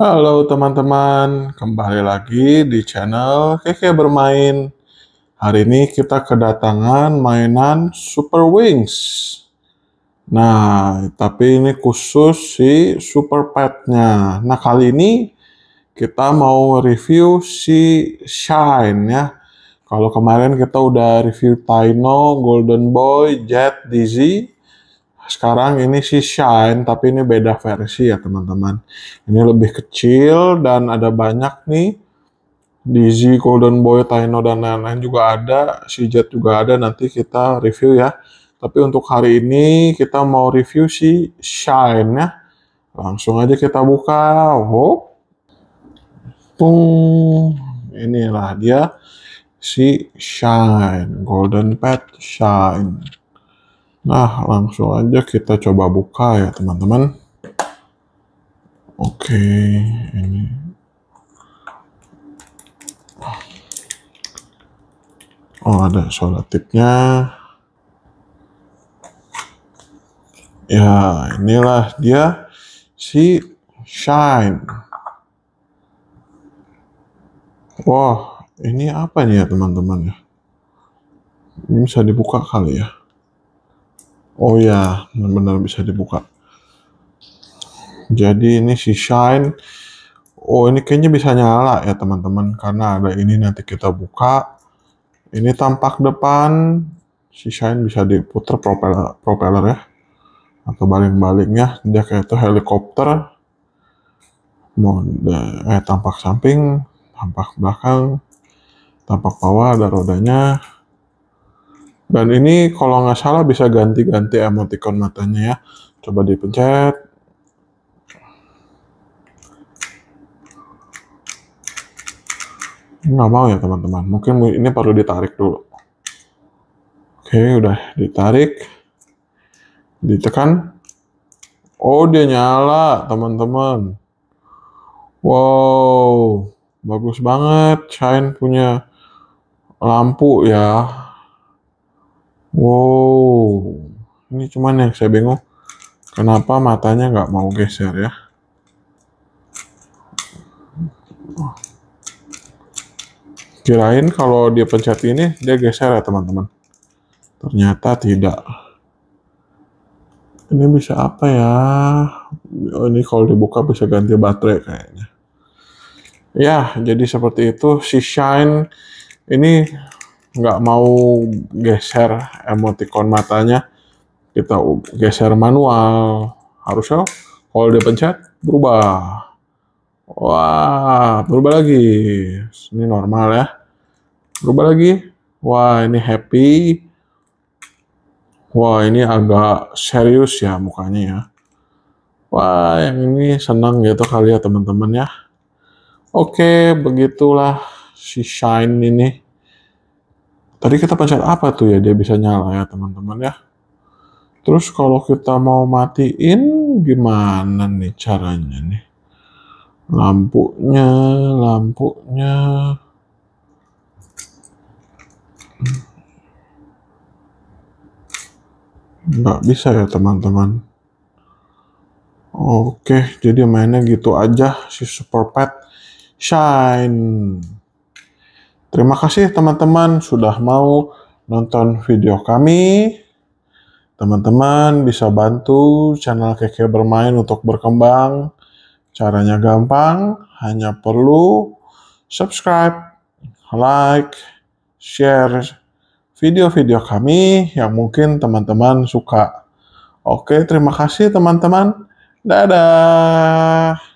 Halo teman-teman, kembali lagi di channel Keke Bermain. Hari ini kita kedatangan mainan Super Wings. Nah, tapi ini khusus si Super Pet-nya. Nah, kali ini kita mau review si Shine ya. Kalau kemarin kita udah review Taino, Golden Boy, Jet, Dizzy. Sekarang ini si Shine, tapi ini beda versi ya teman-teman. Ini lebih kecil dan ada banyak nih. Dizzy, Golden Boy, Taino, dan lain-lain juga ada. Si Jet juga ada, nanti kita review ya. Tapi untuk hari ini kita mau review si Shine ya. Langsung aja kita buka. Hop. Pung. Inilah dia si Shine. Golden Pet Shine. Nah, langsung aja kita coba buka ya teman-teman. Oke, ini. Oh, ada solatipnya. Ya, inilah dia si Shine. Wah, ini apa nih ya teman-teman ya? Ini bisa dibuka kali ya? Oh ya, benar-benar bisa dibuka. Jadi ini si Shine. Oh, ini kayaknya bisa nyala ya teman-teman karena ada ini nanti kita buka. Ini tampak depan si Shine bisa diputar propeller propeller ya atau baling-balingnya dia kayak itu helikopter mode eh tampak samping tampak belakang tampak bawah ada rodanya dan ini kalau nggak salah bisa ganti-ganti emoticon matanya ya. Coba dipencet. Nggak mau ya teman-teman. Mungkin ini perlu ditarik dulu. Oke udah ditarik. Ditekan. Oh dia nyala teman-teman. Wow bagus banget Shine punya lampu ya wow. Ini cuman yang saya bingung. Kenapa matanya nggak mau geser ya? Kirain kalau dia pencet ini dia geser ya teman-teman. Ternyata tidak. Ini bisa apa ya? Oh, ini kalau dibuka bisa ganti baterai kayaknya. Ya jadi seperti itu. Si Shine ini nggak mau geser emoticon matanya kita geser manual. Harusnya kalau dia pencet berubah. Wah berubah lagi. Ini normal ya. Berubah lagi. Wah ini happy. Wah ini agak serius ya mukanya ya. Wah yang ini senang gitu kali ya teman-teman ya. Oke begitulah si Shine ini Tadi kita pencet apa tuh ya dia bisa nyala ya teman-teman ya. Terus kalau kita mau matiin gimana nih caranya nih? Lampunya, lampunya. Nggak bisa ya teman-teman. Oke, jadi mainnya gitu aja si Super Pet Shine. Terima kasih teman-teman sudah mau nonton video kami. Teman-teman bisa bantu channel Keke Bermain untuk berkembang. Caranya gampang, hanya perlu subscribe, like, share video-video kami yang mungkin teman-teman suka. Oke, terima kasih teman-teman. Dadah.